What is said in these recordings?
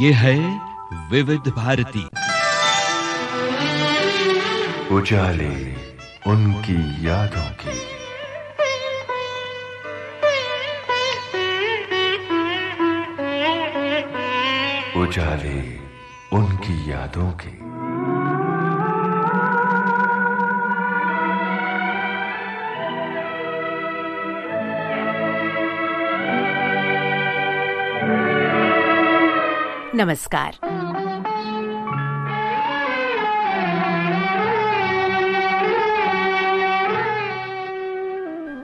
ये है विविध भारती। उजाले उनकी यादों की। उजाले उनकी यादों की। नमस्कार।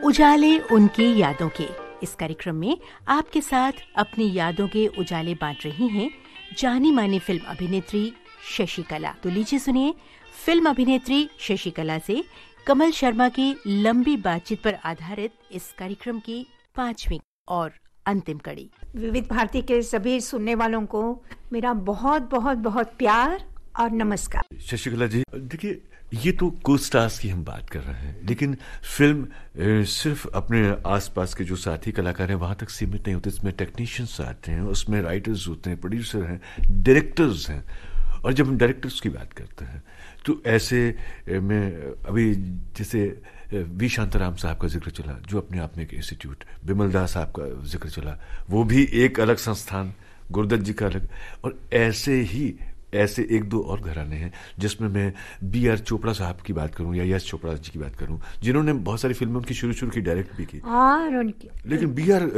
उजाले उनकी यादों के। इस कार्यक्रम में आपके साथ अपनी यादों के उजाले बांट रही हैं जानी मानी फ़िल्म अभिनेत्री शशिकला। तो लीजिए सुनिए फ़िल्म अभिनेत्री शशिकला से कमल शर्मा की लंबी बातचीत पर आधारित इस कार्यक्रम की पांचवी और अंतिम कड़ी। विविध भारती के सभी सुनने वालों को मेरा बहुत बहुत बहुत प्यार और नमस्कार। शशिकला जी, देखिए, ये तो को स्टार्स की हम बात कर रहे हैं, लेकिन फ़िल्म सिर्फ़ अपने आसपास के जो साथी कलाकार हैं, वहाँ तक सीमित नहीं होते, इसमें टेक्नीशियंस आते हैं, उसमें राइटर्स होते हैं प्रोड्यूसर हैं डायरेक्टर्स हैं, और जब हम डायरेक्टर्स की बात करते हैं तो ऐसे में, अभी जैसे वी शांताराम साहब का ज़िक्र चला जो अपने आप में एक इंस्टीट्यूट बिमल दास साहब का ज़िक्र चला वो भी एक अलग संस्थान गुरुदत्त जी का अलग। और ऐसे ही ऐसे एक दो और घराने हैं जिसमें मैं बी आर चोपड़ा साहब की बात करूँ या यश चोपड़ा जी की बात करूँ जिन्होंने बहुत सारी फ़िल्में उनकी शुरू शुरू की डायरेक्ट भी की। और उनकी। लेकिन बी आर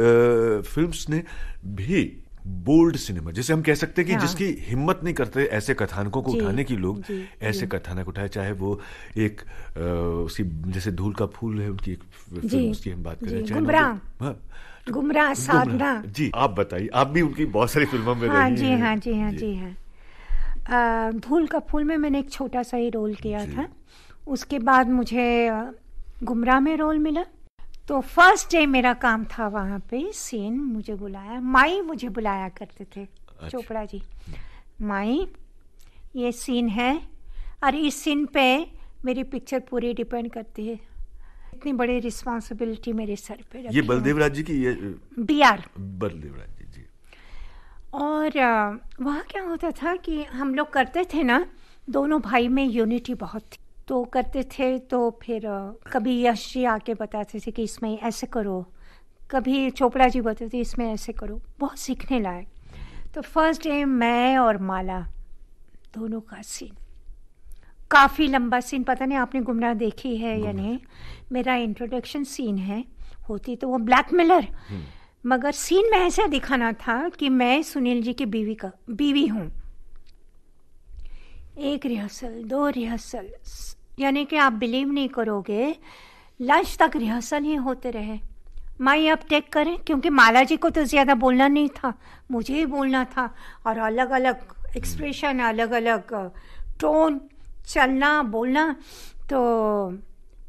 फ़िल्म ने भी बोल्ड सिनेमा जैसे हम कह सकते हैं कि हाँ। जिसकी हिम्मत नहीं करते ऐसे कथानकों को उठाने की लोग जी, ऐसे कथानक उठाए चाहे वो एक अ, उसी जैसे धूल का फूल है उनकी एक फ़िल्म उसकी हम बात जी, करें चाहे गुमराह। हाँ, गुमराह साधना। जी आप बताइए आप भी उनकी बहुत सारी फ़िल्मों में हाँ जी हाँ। जी हाँ जी। हाँ। धूल का फूल में मैंने एक छोटा सा ही रोल किया था। उसके बाद मुझे गुमराह में रोल मिला। तो फ़र्स्ट डे मेरा काम था वहाँ पे सीन मुझे बुलाया। माई मुझे बुलाया करते थे अच्छा। चोपड़ा जी। माई ये सीन है। और इस सीन पे मेरी पिक्चर पूरी डिपेंड करती है। इतनी बड़ी रिस्पॉन्सिबिलिटी मेरे सर पे ये बलदेव राज जी की ये बी आर बलदेव राज जी जी। और वहाँ क्या होता था कि हम लोग करते थे ना दोनों भाई में यूनिटी बहुत थी। तो करते थे तो फिर कभी यश जी आके बताते थे कि इसमें ऐसे करो। कभी चोपड़ा जी बताते थे इसमें ऐसे करो। बहुत सीखने लायक। तो फ़र्स्ट डे मैं और माला दोनों का सीन काफ़ी लंबा सीन पता नहीं आपने गुमराह देखी है या नहीं। मेरा इंट्रोडक्शन सीन है। होती तो वो ब्लैकमेलर मगर सीन में ऐसा दिखाना था कि मैं सुनील जी की बीवी का बीवी हूँ। एक रिहर्सल दो रिहर्सल यानी कि आप बिलीव नहीं करोगे लंच तक रिहर्सल ही होते रहे। माई अब टेक करें क्योंकि माला जी को तो ज़्यादा बोलना नहीं था मुझे ही बोलना था। और अलग अलग एक्सप्रेशन अलग अलग टोन चलना बोलना तो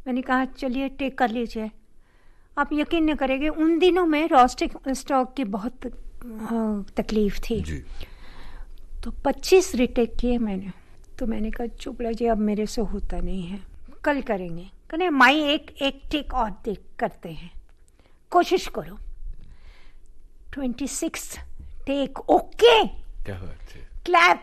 मैंने कहा चलिए टेक कर लीजिए। आप यकीन नहीं करेंगे उन दिनों में रॉस्टिक स्टॉक की बहुत तकलीफ़ थी। जी। तो 25 रिटेक किए मैंने। तो मैंने कहा चोपड़ा जी अब मेरे से होता नहीं है। कल करेंगे। कहने माई एक एक टेक और देख करते हैं। कोशिश करो। 26 टेक ओके? क्या क्लैप।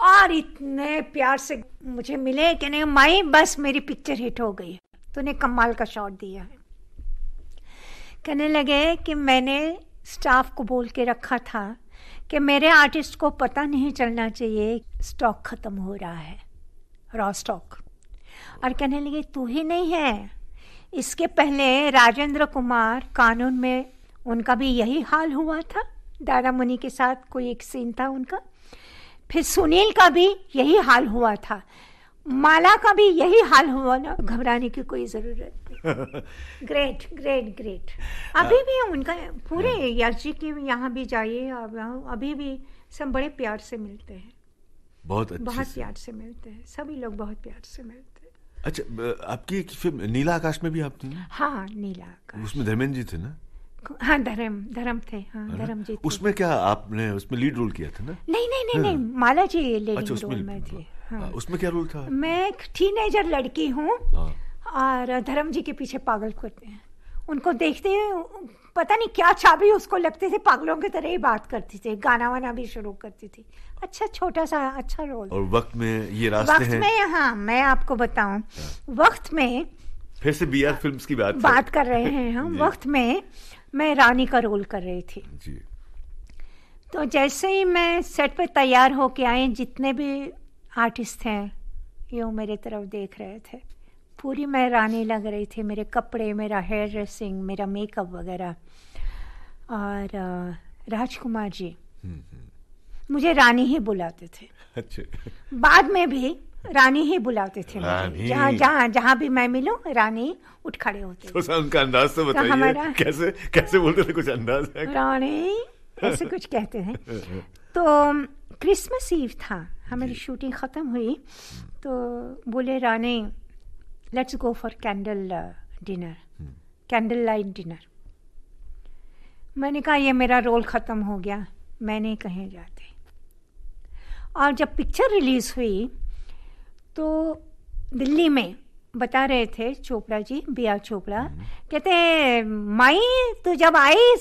और इतने प्यार से मुझे मिले कि नहीं माई बस मेरी पिक्चर हिट हो गई तूने कमाल का शॉट दिया है। कहने लगे कि मैंने स्टाफ को बोल के रखा था कि मेरे आर्टिस्ट को पता नहीं चलना चाहिए स्टॉक खत्म हो रहा है रॉ स्टॉक और कहने लगे, तू ही नहीं है। इसके पहले राजेंद्र कुमार कानून में उनका भी यही हाल हुआ था, दादा मुनि के साथ कोई एक सीन था उनका। फिर सुनील का भी यही हाल हुआ था। माला का भी यही हाल हुआ ना घबराने की कोई ज़रूरत नहीं। ग्रेट ग्रेट ग्रेट अभी भी उनका पूरे यश जी के यहाँ भी जाइए अभी भी सब बड़े प्यार से मिलते हैं। बहुत अच्छे बहुत से। प्यार से मिलते हैं। सभी लोग बहुत प्यार से मिलते हैं। अच्छा आपकी एक फ़िल्म नीला आकाश में भी आप थी हाँ नीला आकाश। उसमें धर्मेंद्र जी थे ना? हाँ धर्म धर्म थे। हाँ धर्म जी उसमें क्या आपने उसमें लीड रोल किया था ना? नहीं नहीं नहीं नहीं माला जी लीडिंग अच्छा रोल में थी। हाँ, हाँ उसमें क्या रोल था? मैं एक टीनेजर लड़की हूँ हाँ। और धर्म जी के पीछे पागल करते हैं। उनको देखते हैं पता नहीं क्या चाबी उसको लगती थी पागलों की तरह ही बात करती थी गाना वाना भी शुरू करती थी। अच्छा छोटा सा अच्छा रोल और वक्त में ये रास्ते वक्त हैं? में हाँ मैं आपको बताऊँ। वक्त में फिर से बी आर फ़िल्म की बात बात कर रहे हैं हम। वक्त में मैं रानी का रोल कर रही थी। जी। तो जैसे ही मैं सेट पे तैयार होके आई जितने भी आर्टिस्ट हैं यूँ मेरे तरफ़ देख रहे थे। पूरी मैं रानी लग रही थी मेरे कपड़े मेरा हेयर ड्रेसिंग मेरा मेकअप वगैरह। और राजकुमार जी मुझे रानी ही बुलाते थे। अच्छा। बाद में भी रानी ही बुलाते थे जहाँ जहाँ जहाँ भी मैं मिलूं रानी उठ खड़े होते तो सर उनका अंदाज तो बताइए हमारा- कैसे कैसे बोलते थे कुछ अंदाज है? रानी ऐसे कुछ कहते हैं। तो क्रिसमस ईव था। हमारी शूटिंग ख़त्म हुई तो बोले Rani let's go for candle dinner candle light dinner मैंने कहा ये मेरा रोल ख़त्म हो गया मैं नहीं कहीं जाती. और जब पिक्चर रिलीज़ हुई तो दिल्ली में बता रहे थे चोपड़ा जी बी आर चोपड़ा कहते हैं माई तो जब आई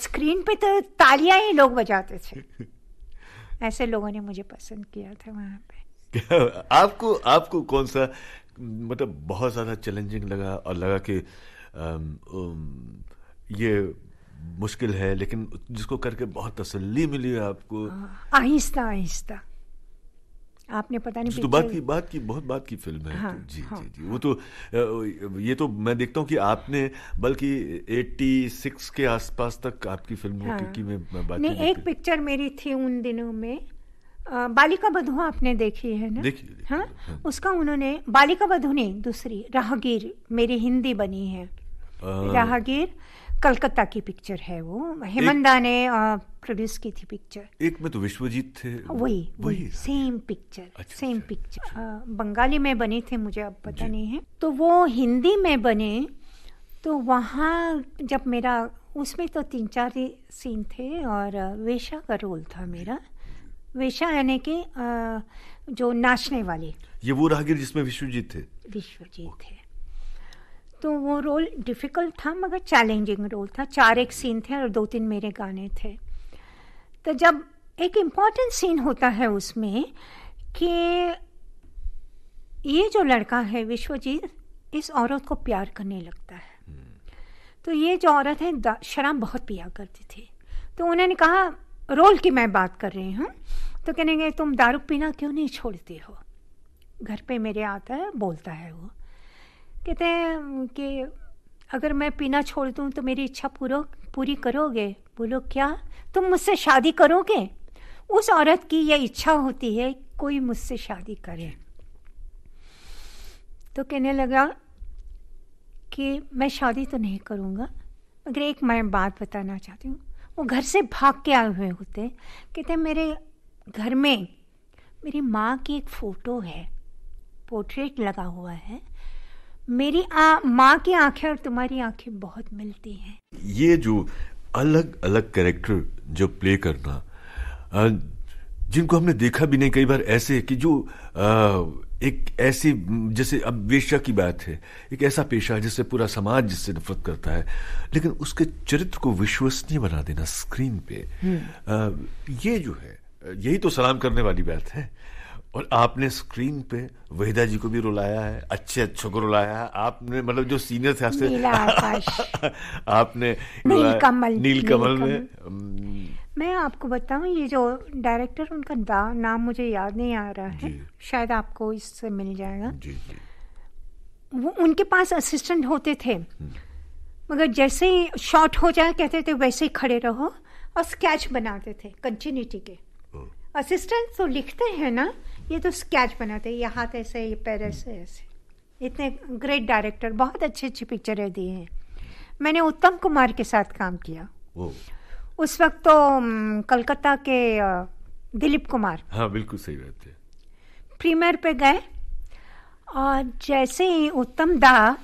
स्क्रीन पे तो तालियाँ ही लोग बजाते थे। ऐसे लोगों ने मुझे पसंद किया था वहाँ पे। आपको आपको कौन सा मतलब बहुत ज़्यादा चैलेंजिंग लगा और लगा कि आम, ये मुश्किल है लेकिन जिसको करके बहुत तसल्ली मिली आपको। आहिस्ता आहिस्ता। आपने पता नहीं तो बात की बात की बहुत बात की फ़िल्म है। हाँ, तो जी हाँ, जी जी। वो तो ये तो मैं देखता हूँ कि आपने बल्कि 86 के आसपास तक आपकी फ़िल्मों हाँ। की, मैं मैं बात नहीं एक पिक्चर मेरी थी उन दिनों में। बालिका बधू आपने देखी है ना? देखी, देखी, हाँ हाँ। उसका उन्होंने बालिका बधू नहीं दूसरी राहगीर मेरी हिंदी बनी है। राहगीर कलकत्ता की पिक्चर है वो। हेमंदा ने प्रोड्यूस की थी पिक्चर एक में तो विश्वजीत थे। वही वही सेम पिक्चर अच्छा, सेम अच्छा, पिक्चर बंगाली में बने थे मुझे अब पता नहीं है। तो वो हिंदी में बने तो वहाँ जब मेरा उसमें तो तीन चार ही सीन थे और वेश्या का रोल था मेरा। वेश्या यानी कि जो नाचने वाले। ये वो राहगीर जिसमें विश्वजीत थे? विश्वजीत है तो वो रोल डिफ़िकल्ट था, मगर चैलेंजिंग रोल था। चार एक सीन थे और दो तीन मेरे गाने थे। तो जब एक इंपॉर्टेंट सीन होता है उसमें कि ये जो लड़का है, विश्वजीत, इस औरत को प्यार करने लगता है। तो ये जो औरत है शराब बहुत पिया करती थी। तो उन्होंने कहा, रोल की मैं बात कर रही हूँ। तो कहने गए तुम दारू पीना क्यों नहीं छोड़ती हो? घर पे मेरे आता है, बोलता है वो कहते हैं कि अगर मैं पीना छोड़ दूँ तो मेरी इच्छा पूरा, पूरी करोगे? बोलो, क्या? तुम मुझसे शादी करोगे? उस औरत की यह इच्छा होती है, कोई मुझसे शादी करे। तो कहने लगा कि मैं शादी तो नहीं करूँगा, मगर एक मैं बात बताना चाहती हूँ। वो घर से भाग के आए हुए होते कहते मेरे घर में मेरी माँ की एक फ़ोटो है, पोर्ट्रेट लगा हुआ है। मेरी आ, माँ की आँखें और तुम्हारी आँखें बहुत मिलती हैं। ये जो अलग अलग कैरेक्टर जो प्ले करना जिनको हमने देखा भी नहीं कई बार ऐसे कि जो अ, एक ऐसी जैसे अब वेश्या की बात है एक ऐसा पेशा है जिससे पूरा समाज जिससे नफरत करता है लेकिन उसके चरित्र को विश्वसनीय बना देना स्क्रीन पे अ, ये जो है यही तो सलाम करने वाली बात है। और आपने स्क्रीन पे वहीदा जी को भी रुलाया है अच्छे अच्छों को रुलाया है। आपने मतलब जो सीनियर थे आपसे नीला। आपने नीलकमल, नीलकमल। में नीलकमल। मैं आपको बताऊँ ये जो डायरेक्टर उनका दा, नाम मुझे याद नहीं आ रहा है। शायद आपको इससे मिल जाएगा। जी जी। वो उनके पास असिस्टेंट होते थे। मगर जैसे ही शॉर्ट हो जाए कहते थे वैसे ही खड़े रहो और स्केच बनाते थे कंटिन्यूटी के। असिस्टेंट तो लिखते हैं ना ये तो स्केच बनाते हैं ये हाथ ऐसे ये पैर ऐसे ऐसे। इतने ग्रेट डायरेक्टर बहुत अच्छी अच्छी पिक्चरें दी हैं। मैंने उत्तम कुमार के साथ काम किया। उस वक्त तो कलकत्ता के दिलीप कुमार। हाँ बिल्कुल सही बात है। प्रीमियर पे गए और जैसे ही उत्तम दा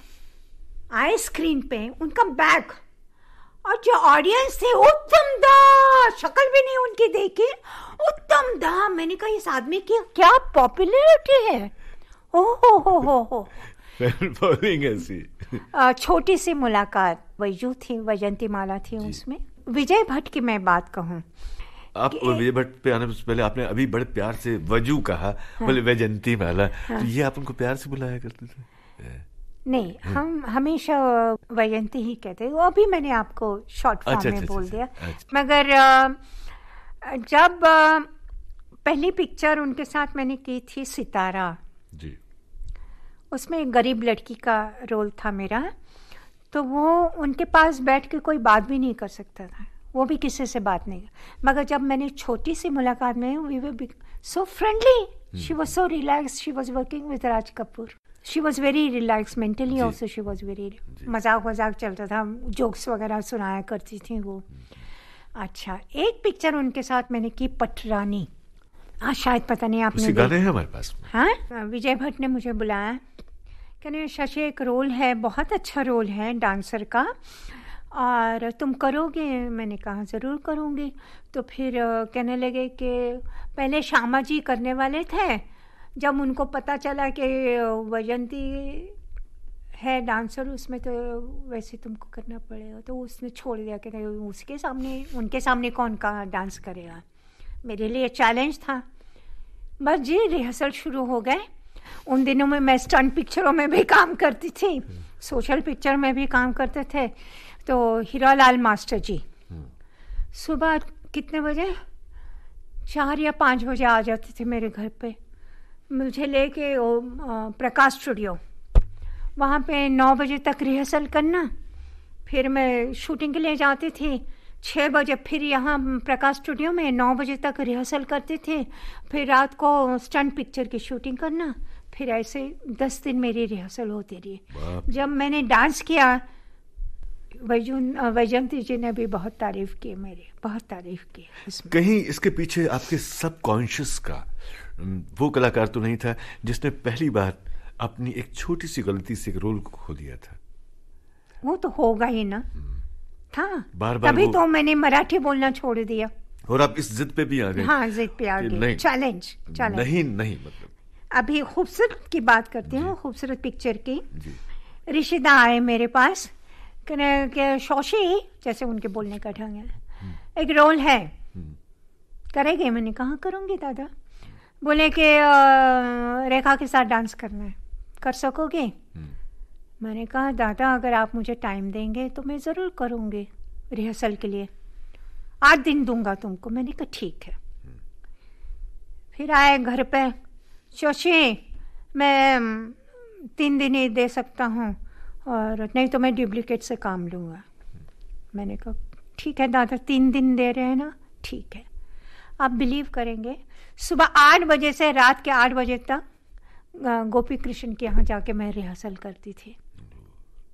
आए स्क्रीन पे उनका बैग और जो ऑडियंस थे उत्तम दा। शक्ल भी नहीं उनकी देखी। उत्तम दा मैंने कहा इस आदमी की क्या पॉपुलैरिटी है? ओ हो हो हो हो। ऐसी। छोटी सी मुलाकात। वैजू थी वैजंती माला थी उसमें। विजय भट्ट की मैं बात कहूँ। आप विजय भट्ट पे आने से पहले आपने अभी बड़े प्यार से वज़ू कहा हाँ। बोले वैजंती माला हाँ, तो ये आप उनको प्यार से बुलाया करते थे? नहीं हम हमेशा वैजंती ही कहते हैं। वो अभी मैंने आपको शॉर्ट फॉर्म अच्छा, में अच्छा, बोल अच्छा, दिया। अच्छा। मगर जब पहली पिक्चर उनके साथ मैंने की थी सितारा। जी। उसमें एक गरीब लड़की का रोल था मेरा। तो वो उनके पास बैठ के कोई बात भी नहीं कर सकता था। वो भी किसी से बात नहीं। मगर जब मैंने छोटी सी मुलाकात में we were so friendly she was so relax she was working with Raj Kapoor she was very relax mentally also she was very मज़ाक वजाक चलता था जोक्स वगैरह सुनाया करती थी वो। अच्छा एक पिक्चर उनके साथ मैंने की पटरानी। हाँ शायद पता नहीं आपने गाने हैं हमारे पास। हाँ? विजय भट्ट ने मुझे बुलाया। कहने शशि एक रोल है बहुत अच्छा रोल है डांसर का। और तुम करोगे? मैंने कहा ज़रूर करूँगी। तो फिर कहने लगे कि पहले श्यामा जी करने वाले थे जब उनको पता चला कि वैजंती है डांसर उसमें तो वैसे तुमको करना पड़ेगा। तो उसने छोड़ दिया कि नहीं, उसके सामने उनके सामने कौन का डांस करेगा? मेरे लिए चैलेंज था। बस जी रिहर्सल शुरू हो गए। उन दिनों में मैं स्टंट पिक्चरों में भी काम करती थी। सोशल पिक्चर में भी काम करते थे। तो हीरालाल मास्टर जी सुबह कितने बजे? चार या पाँच बजे आ जाते थे मेरे घर पे। मुझे लेके वो प्रकाश स्टूडियो। वहाँ पे नौ बजे तक रिहर्सल करना। फिर मैं शूटिंग के लिए जाती थी। छः बजे फिर यहाँ प्रकाश स्टूडियो में नौ बजे तक रिहर्सल करते थे। फिर रात को स्टंट पिक्चर की शूटिंग करना। फिर ऐसे दस दिन मेरी रिहर्सल होती रही। जब मैंने डांस किया वैजुन वैजंती जी ने भी बहुत तारीफ़ की मेरी बहुत तारीफ़ की कहीं इसके पीछे आपके सबकॉन्शियस का अम, वो कलाकार तो नहीं था जिसने पहली बार अपनी एक छोटी सी गलती से एक रोल को खो दिया था। वो तो होगा ही ना। था। बार-बार तभी तो मैंने मराठी बोलना छोड़ दिया। और आप इस जिद पे भी आ गए। हाँ जिद पे आ नहीं, चैलेंज चैलेंज नहीं नहीं मतलब। अभी खूबसूरत की बात करते हैं खूबसूरत पिक्चर की। रिशिदा आए मेरे पास। कहने कि शौशी जैसे उनके बोलने का ढंग है। एक रोल है। करेंगे? मैंने कहा करूँगी दादा? बोले कि रेखा के साथ डांस करना है। कर सकोगे? मैंने कहा दादा अगर आप मुझे टाइम देंगे तो मैं ज़रूर करूँगी रिहर्सल के लिए। आठ दिन दूँगा तुमको। मैंने कहा ठीक है। फिर आए घर पे। शशि मैं तीन दिन ही दे सकता हूँ और नहीं तो मैं डुप्लीकेट से काम लूँगा। मैंने कहा ठीक है दादा तीन दिन दे रहे हैं ना? ठीक है। आप बिलीव करेंगे सुबह आठ बजे से रात के आठ बजे तक गोपी कृष्ण के यहाँ जाके मैं रिहर्सल करती थी।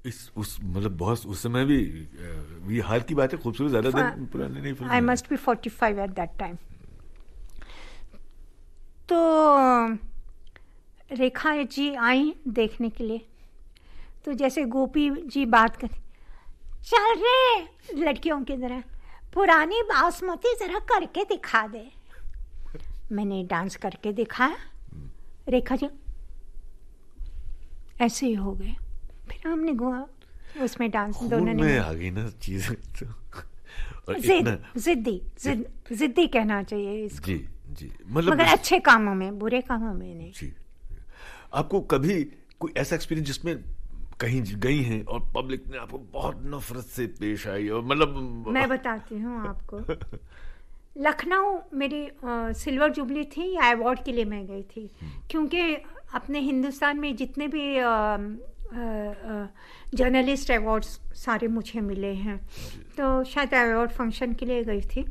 इस उस मतलब बहुत उस समय भी ये हाल की बात है खूबसूरत ज़्यादा दिन पुरानी नहीं फ़िल्म आई है। Must be forty five at that time तो रेखा जी आई देखने के लिए। तो जैसे गोपी जी बात कर चल रे लड़कियों की तरह पुरानी बासमती जरा करके दिखा दे। मैंने डांस करके दिखाया। रेखा जी ऐसे ही हो गए। फिर हमने गोवा उसमें डांस दोनों ने आ गई ना चीज़ें तो। जिद जिद्दी जिद जिद्दी कहना चाहिए इसको। जी जी। मतलब मगर अच्छे कामों में बुरे कामों में नहीं। जी। आपको कभी कोई ऐसा एक्सपीरियंस जिसमें कहीं गई हैं और पब्लिक ने आपको बहुत नफरत से पेश आई और मतलब मैं बताती हूँ आपको। लखनऊ मेरी सिल्वर जुबली थी या अवार्ड के लिए मैं गई थी। क्योंकि अपने हिंदुस्तान में जितने भी जर्नलिस्ट अवार्ड्स सारे मुझे मिले हैं। तो शायद अवार्ड फ़ंक्शन के लिए गई थी।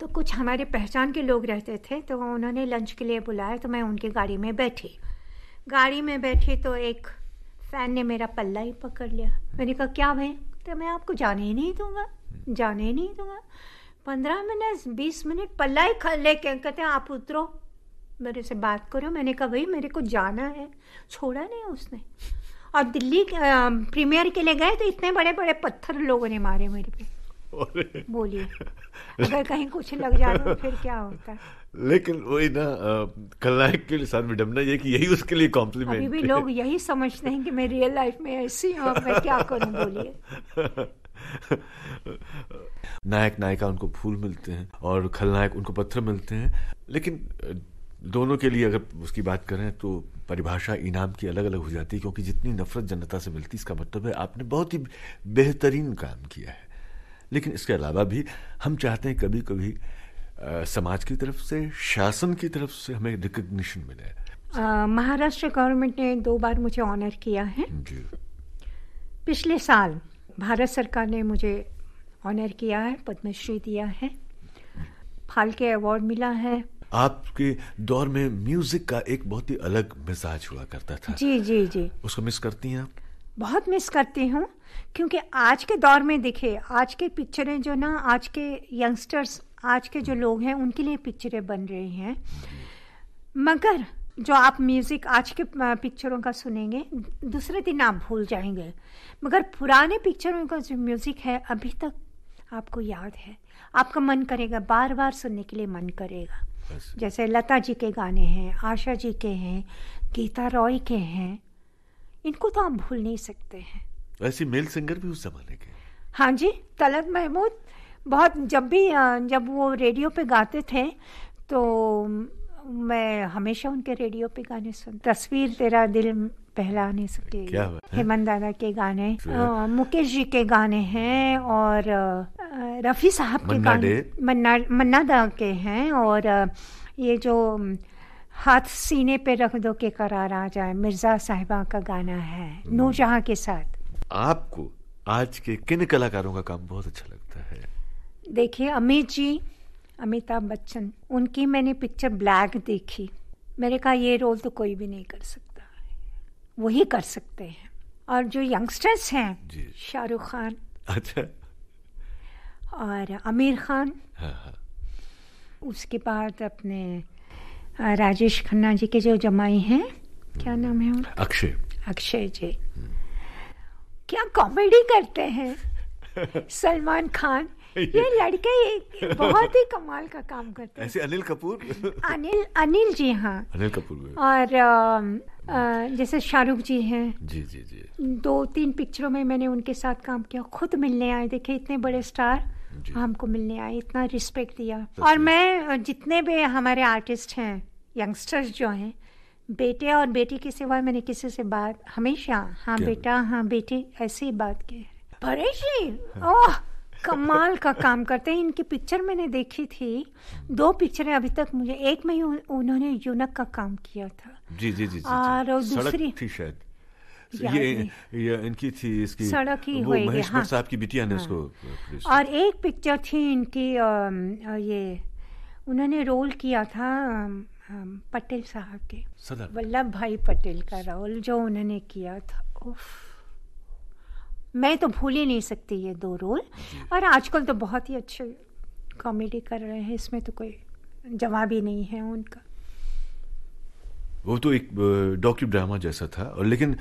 तो कुछ हमारे पहचान के लोग रहते थे तो उन्होंने लंच के लिए बुलाया तो मैं उनकी गाड़ी में बैठी। गाड़ी में बैठी तो एक फ़ैन ने मेरा पल्ला ही पकड़ लिया। मैंने कहा क्या भाई तो मैं आपको जाने ही नहीं दूँगा जाने ही नहीं दूँगा। पंद्रह मिनट बीस मिनट पल्ला ही खा लेके कहते हैं आप उतरो। मेरे से बात करो। मैंने कहा भाई मेरे को जाना है। छोड़ा नहीं उसने। और दिल्ली प्रीमियर के लिए गए तो इतने बड़े बड़े पत्थर लोगों ने मारे मेरे पे। बोलिए अगर कहीं कुछ लग जाए तो फिर क्या होता है? लेकिन वही ना खलनायक के साथ विडम्बना ये कि यही उसके लिए कॉम्प्लीमेंट अभी भी लोग यही समझते हैं कि मैं रियल लाइफ में ऐसी हूँ मैं क्या करूँ बोलिए। नायक नायिका उनको फूल मिलते हैं और खलनायक उनको पत्थर मिलते हैं। लेकिन दोनों के लिए अगर उसकी बात करें तो परिभाषा इनाम की अलग अलग हो जाती है क्योंकि जितनी नफरत जनता से मिलती है इसका मतलब है आपने बहुत ही बेहतरीन काम किया है। लेकिन इसके अलावा भी हम चाहते हैं कभी कभी अ, समाज की तरफ़ से शासन की तरफ़ से हमें रिकग्निशन मिले। महाराष्ट्र गवर्नमेंट ने दो बार मुझे ऑनर किया है। जी। पिछले साल भारत सरकार ने मुझे ऑनर किया है पद्मश्री दिया है फाल्के अवार्ड मिला है। आपके दौर में म्यूज़िक का एक बहुत ही अलग मिजाज हुआ करता था। जी जी जी। उसको मिस करती हैं आप? बहुत मिस करती हूँ क्योंकि आज के दौर में देखिए आज के पिक्चरें जो ना आज के यंगस्टर्स आज के जो लोग हैं उनके लिए पिक्चरें बन रही हैं। मगर जो आप म्यूज़िक आज के पिक्चरों का सुनेंगे दूसरे दिन आप भूल जाएँगे। मगर पुराने पिक्चरों का जो म्यूज़िक है अभी तक आपको याद है। आपका मन करेगा बार बार सुनने के लिए मन करेगा। जैसे लता जी के गाने हैं आशा जी के हैं गीता रॉय के हैं इनको तो आप भूल नहीं सकते हैं। वैसे मेल सिंगर भी उस जमाने के हाँ। जी तलत महमूद बहुत जब भी जब वो रेडियो पे गाते थे तो मैं हमेशा उनके रेडियो पे गाने सुन तस्वीर तेरा दिल पहला नहीं सके। क्या हेमंत दादा के गाने? मुकेश जी के गाने हैं और रफ़ी साहब के गाने? मन्ना मन्ना दा के हैं और ये जो हाथ सीने पे रख दो के करार आ जाए मिर्ज़ा साहिबा का गाना है नूरजहां के साथ। आपको आज के किन कलाकारों का काम बहुत अच्छा लगता है? देखिए अमित जी अमिताभ बच्चन उनकी मैंने पिक्चर ब्लैक देखी। मैंने कहा ये रोल तो कोई भी नहीं कर सकता। वही कर सकते हैं। और जो यंगस्टर्स हैं शाहरुख खान। अच्छा। और आमिर खान। हाँ हाँ। उसके बाद अपने राजेश खन्ना जी के जो जमाई हैं क्या नाम है उनका? अक्षय। अक्षय जी। क्या कॉमेडी करते हैं? सलमान खान। ये लड़के एक बहुत ही कमाल का काम करते हैं। ऐसे अनिल कपूर? अनिल अनिल जी हाँ। अनिल कपूर और जैसे शाहरुख जी हैं। जी जी जी। दो तीन पिक्चरों में मैंने उनके साथ काम किया। खुद मिलने आए। देखे इतने बड़े स्टार हमको मिलने आए इतना रिस्पेक्ट दिया। और मैं जितने भी हमारे आर्टिस्ट हैं यंगस्टर्स जो हैं बेटे और बेटी के सिवा मैंने किसी से बात हमेशा हाँ बेटा हाँ बेटी ऐसे ही बात की है। परेश जी ओह! कमाल का काम करते हैं। इनकी पिक्चर मैंने देखी थी। दो पिक्चरें अभी तक मुझे एक में ही उन्होंने यूनक का काम किया था। जी जी जी जी, और दूसरी- थी शायद। ये ये इनकी थी इसकी सड़क ही वो महेश हाँ। साहब की बिटिया ने हाँ। उसको और एक पिक्चर थी इनकी अ, ये उन्होंने रोल किया था पटेल साहब के। वल्लभ भाई पटेल का रोल जो उन्होंने किया था। उफ। मैं तो भूल ही नहीं सकती ये दो रोल। और आजकल तो बहुत ही अच्छे कॉमेडी कर रहे हैं इसमें तो कोई जवाब ही नहीं है उनका। वो तो एक डॉक्यू ड्रामा जैसा था। और लेकिन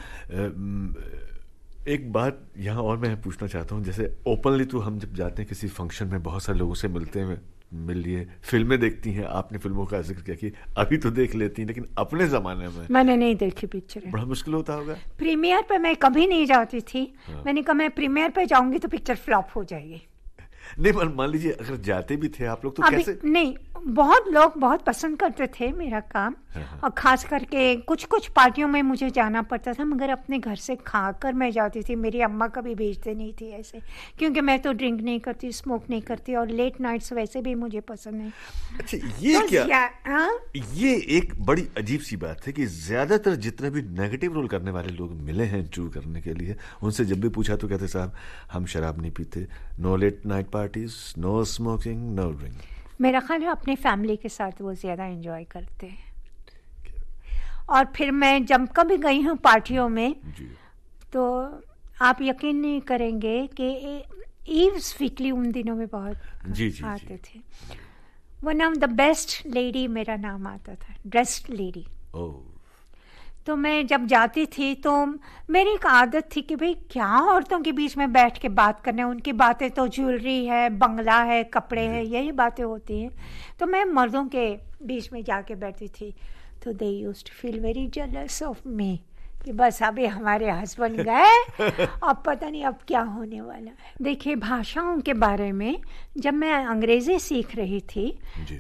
एक बात यहाँ और मैं पूछना चाहता हूँ जैसे ओपनली तो हम जब जाते हैं किसी फ़ंक्शन में बहुत सारे लोगों से मिलते हैं मिल लिए फ़िल्में देखती हैं। आपने फ़िल्मों का ज़िक्र किया कि अभी तो देख लेती हैं लेकिन अपने ज़माने में। मैंने नहीं देखी पिक्चर बड़ा मुश्किल होता होगा। प्रीमियर पे मैं कभी नहीं जाती थी। हाँ। मैंने कहा मैं प्रीमियर पे जाऊँगी तो पिक्चर फ्लॉप हो जाएगी। नहीं पर मान लीजिए अगर जाते भी थे आप लोग तो कैसे नहीं बहुत लोग बहुत पसंद करते थे मेरा काम हाँ, हाँ। और खास करके कुछ कुछ पार्टियों में मुझे जाना पड़ता था मगर अपने घर से खाकर मैं जाती थी मेरी अम्मा कभी भेजते नहीं थी ऐसे क्योंकि मैं तो ड्रिंक नहीं करती स्मोक नहीं करती और लेट नाइट्स वैसे भी मुझे पसंद है अच्छा ये तो क्या या- हाँ? ये एक बड़ी अजीब सी बात है कि ज़्यादातर जितने भी नेगेटिव रोल करने वाले लोग मिले हैं चू करने के लिए उनसे जब भी पूछा तो कहते साहब हम शराब नहीं पीते no late night parties no smoking no drink मेरा ख्याल है अपने फैमिली के साथ वो ज़्यादा एंजॉय करते हैं। और फिर मैं जब कभी गई हूँ पार्टियों में तो आप यकीन नहीं करेंगे कि ईव्स वीकली उन दिनों में बहुत जी, जी, आते जी। थे। One of the best lady मेरा नाम आता था ड्रेस्ड लेडी ओ तो मैं जब जाती थी तो मेरी एक आदत थी कि भाई क्या औरतों के बीच में बैठ के बात करने? उनकी बातें तो ज्वेलरी है बंगला है कपड़े हैं यही बातें होती हैं। तो मैं मर्दों के बीच में जाके बैठती थी। तो they use to feel very jealous of me कि बस अभी हमारे हस्बैंड गए अब पता नहीं अब क्या होने वाला है। देखिए भाषाओं के बारे में जब मैं अंग्रेज़ी सीख रही थी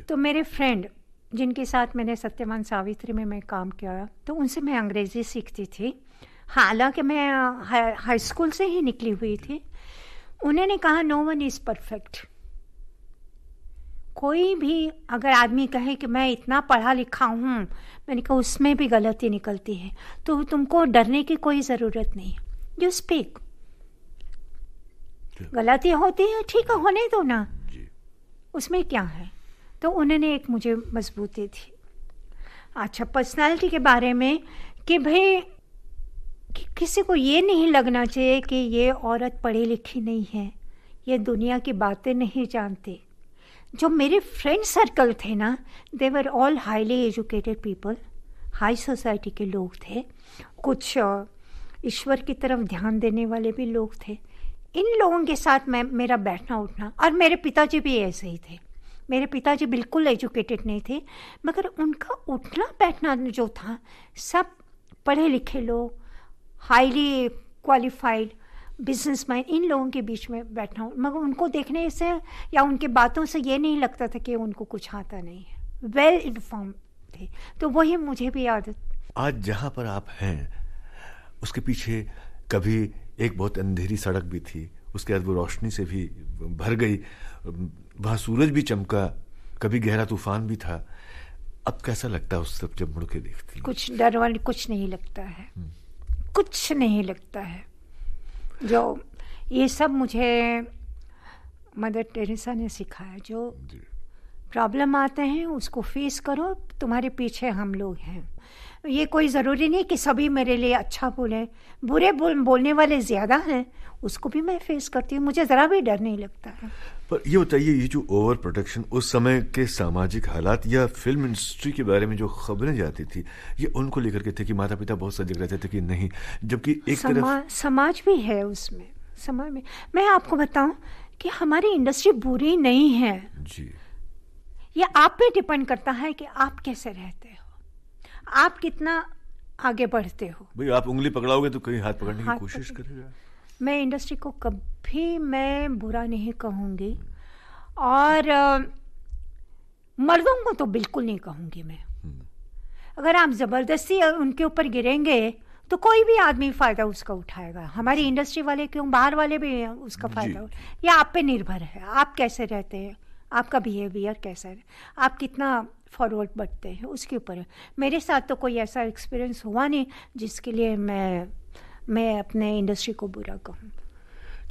तो मेरे फ्रेंड जिनके साथ मैंने सत्यवान सावित्री में मैं काम किया तो उनसे मैं अंग्रेज़ी सीखती थी। हालाँकि मैं हाई स्कूल से ही निकली हुई थी। उन्होंने कहा नो वन इज़ परफेक्ट कोई भी अगर आदमी कहे कि मैं इतना पढ़ा लिखा हूँ मैंने कहा उसमें भी गलती निकलती है। तो तुमको डरने की कोई ज़रूरत नहीं। यू स्पीक गलती होती है ठीक है होने दो ना। उसमें क्या है? तो उन्होंने एक मुझे मजबूती थी अच्छा पर्सनालिटी के बारे में कि भाई, कि किसी को ये नहीं लगना चाहिए कि ये औरत पढ़ी लिखी नहीं है, ये दुनिया की बातें नहीं जानती। जो मेरे फ्रेंड सर्कल थे ना they were all highly educated people high society के लोग थे, कुछ ईश्वर की तरफ़ ध्यान देने वाले भी लोग थे। इन लोगों के साथ मैं, मेरा बैठना उठना और मेरे पिताजी भी ऐसे ही थे। मेरे पिताजी बिल्कुल एजुकेटेड नहीं थे, मगर उनका उठना बैठना जो था, सब पढ़े लिखे लोग हाईली क्वालिफाइड बिज़नेस बिजनेसमैन इन लोगों के बीच में बैठना, मगर उनको देखने से या उनके बातों से ये नहीं लगता था कि उनको कुछ आता नहीं है। वेल इन्फॉर्म थे। तो वही मुझे भी आदत आज जहाँ पर आप हैं, उसके पीछे कभी एक बहुत अंधेरी सड़क भी थी। उसके बाद वो रोशनी से भी भर गई। वहाँ सूरज भी चमका कभी गहरा तूफ़ान भी था। अब कैसा लगता है उस सब जब मुड़ के देखती कुछ डर वाली कुछ नहीं लगता है। कुछ नहीं लगता है। जो ये सब मुझे मदर टेरेसा ने सिखाया जो। प्रॉब्लम आते हैं उसको फेस करो तुम्हारे पीछे हम लोग हैं। ये कोई ज़रूरी नहीं कि सभी मेरे लिए अच्छा बोले। बुरे बोल, बोलने वाले ज़्यादा हैं उसको भी मैं फेस करती हूँ मुझे ज़रा भी डर नहीं लगता। है पर ये बताइए ये जो ओवर प्रोटेक्शन उस समय के सामाजिक हालात या फ़िल्म इंडस्ट्री के बारे में जो खबरें जाती थी ये उनको लेकर के थे कि माता पिता बहुत सजग रहते थे कि नहीं? जबकि एक समा, तरफ़ समाज भी है उसमें समाज में। मैं आपको बताऊँ कि हमारी इंडस्ट्री बुरी नहीं है। जी। ये आप पे डिपेंड करता है कि आप कैसे रहते हो। आप कितना आगे बढ़ते हो? भाई आप उंगली पकड़ाओगे तो कहीं हाथ पकड़ने की कोशिश करेगा। मैं इंडस्ट्री को कभी मैं बुरा नहीं कहूँगी और मर्दों को तो बिल्कुल नहीं कहूँगी मैं। अगर आप ज़बरदस्ती उनके ऊपर गिरेंगे तो कोई भी आदमी फ़ायदा उसका उठाएगा। हमारी इंडस्ट्री वाले क्यों बाहर वाले भी उसका फ़ायदा ये आप पे निर्भर है। आप कैसे रहते हैं? आपका बिहेवियर कैसा है? आप कितना फॉरवर्ड बढ़ते हैं उसके ऊपर मेरे साथ तो कोई ऐसा एक्सपीरियंस हुआ नहीं जिसके लिए मैं मैं अपने इंडस्ट्री को बुरा कहूँ।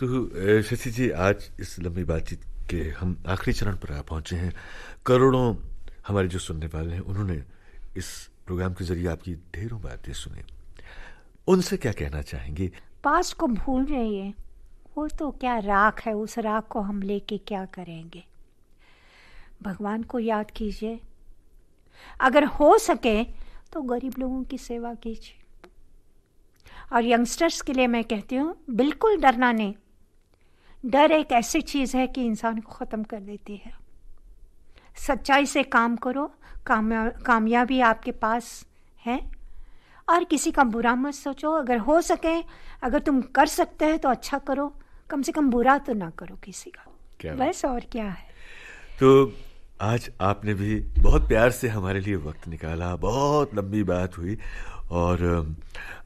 तो शशि जी आज इस लंबी बातचीत के हम आखिरी चरण पर आ पहुँचे हैं। करोड़ों हमारे जो सुनने वाले हैं उन्होंने इस प्रोग्राम के ज़रिए आपकी ढेरों बातें सुनी। उनसे क्या कहना चाहेंगे? पास्ट को भूल जाइए। वो तो क्या राख है उस राख को हम लेके क्या करेंगे? भगवान को याद कीजिए। अगर हो सके तो गरीब लोगों की सेवा कीजिए। और यंगस्टर्स के लिए मैं कहती हूँ बिल्कुल डरना नहीं। डर एक ऐसी चीज़ है कि इंसान को ख़त्म कर देती है। सच्चाई से काम करो कामया कामयाबी आपके पास है। और किसी का बुरा मत सोचो अगर हो सके अगर तुम कर सकते हैं तो अच्छा करो। कम से कम बुरा तो ना करो किसी का। क्या बस और क्या है। तो आज आपने भी बहुत प्यार से हमारे लिए वक्त निकाला। बहुत लंबी बात हुई और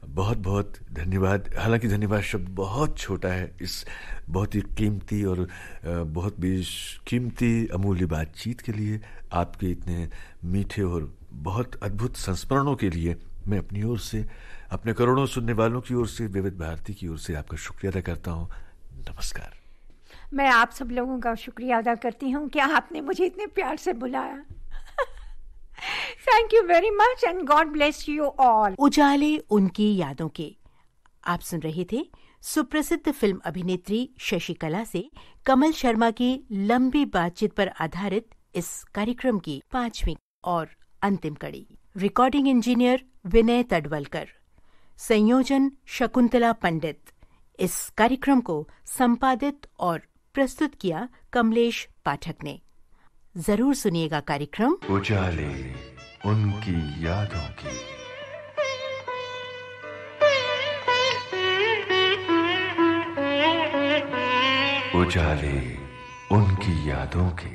बहुत बहुत धन्यवाद। हालाँकि धन्यवाद शब्द बहुत छोटा है। इस बहुत ही कीमती और बहुत बेशकीमती अमूल्य बातचीत के लिए, आपके इतने मीठे और बहुत अद्भुत संस्मरणों के लिए मैं अपनी ओर से, अपने करोड़ों सुनने वालों की ओर से, विविध भारती की ओर से आपका शुक्रिया अदा करता हूँ। नमस्कार। मैं आप सब लोगों का शुक्रिया अदा करती हूँ कि आपने मुझे इतने प्यार से बुलाया। Thank you very much and God bless you all उजाले उनकी यादों के। आप सुन रहे थे सुप्रसिद्ध फ़िल्म अभिनेत्री शशिकला से कमल शर्मा की लंबी बातचीत पर आधारित इस कार्यक्रम की पांचवी और अंतिम कड़ी। Recording engineer Vinay Tadwalkar. संयोजन शकुंतला पंडित। इस कार्यक्रम को संपादित और प्रस्तुत किया कमलेश पाठक ने। ज़रूर सुनिएगा कार्यक्रम। उजाले उनकी यादों की। उजाले उनकी यादों के।